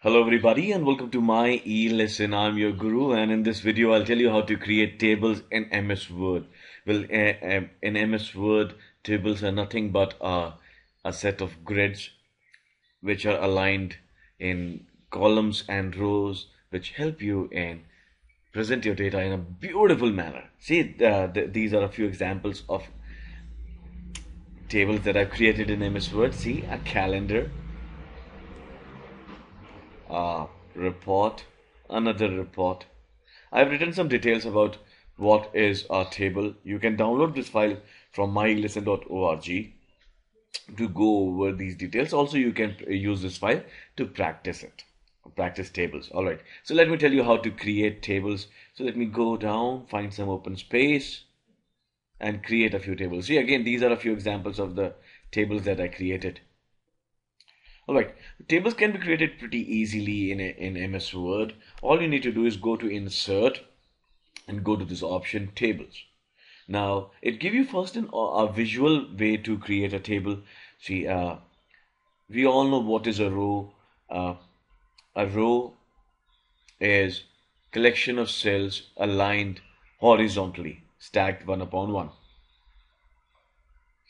Hello everybody and welcome to my e-lesson. I'm your guru and in this video I'll tell you how to create tables in MS Word. Well, in MS Word, tables are nothing but a, a set of grids which are aligned in columns and rows which help you in present your data in a beautiful manner. See, uh, th these are a few examples of tables that I've created in MS Word. See, a calendar, report, another report. I've written some details about what is a table. You can download this file from myelesson.org to go over these details. Also, you can use this file to practice it, practice tables. All right. So let me tell you how to create tables. So let me go down, find some open space and create a few tables. See again, these are a few examples of the tables that I created. Alright, tables can be created pretty easily in, a, in MS Word. All you need to do is go to insert and go to this option tables. Now it give you first an, a visual way to create a table. See, uh, we all know what is a row. Uh, a row is collection of cells aligned horizontally stacked one upon one.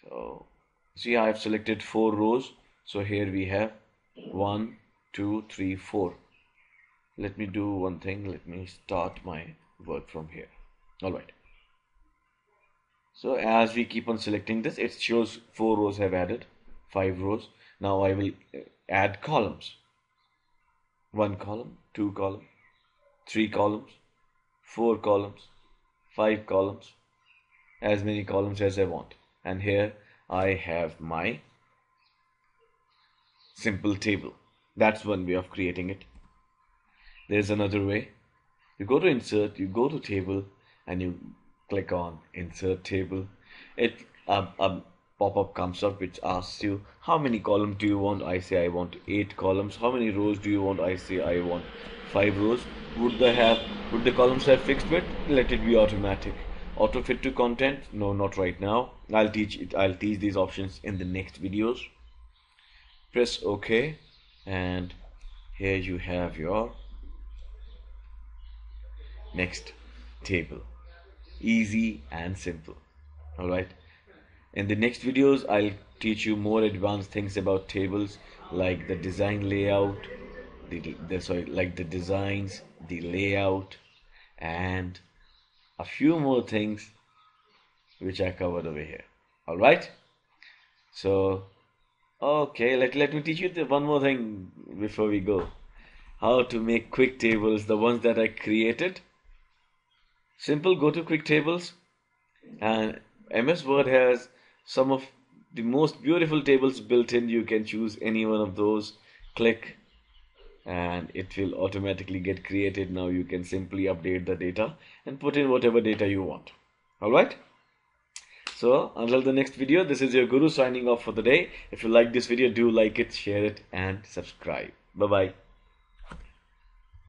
So see I have selected four rows. So here we have one, two, three, four. Let me do one thing. Let me start my work from here. All right. So as we keep on selecting this, it shows four rows have added, five rows. Now I will uh, add columns. One column, two columns, three columns, four columns, five columns as many columns as I want and here I have my simple table. That's one way of creating it. There's another way. You go to insert you go to table and you click on insert table. It a, a pop-up comes up which asks you how many columns do you want? I say I want eight columns. How many rows do you want? I say I want five rows. Would they have would the columns have fixed width? Let it be automatic. Auto fit to content? No not right now. I'll teach it I'll teach these options in the next videos press OK and here you have your next table. Easy and simple. All right? In the next videos I'll teach you more advanced things about tables like the design layout the, the sorry like the designs the layout and a few more things which I covered over here. All right? So okay let, let me teach you the one more thing before we go. How to make quick tables the ones that I created. Simple go to quick tables. And MS Word has some of the most beautiful tables built in. You can choose any one of those. Click and it will automatically get created. Now you can simply update the data and put in whatever data you want. All right so until the next video this is your guru signing off for the day. If you like this video do like it share it and subscribe. Bye bye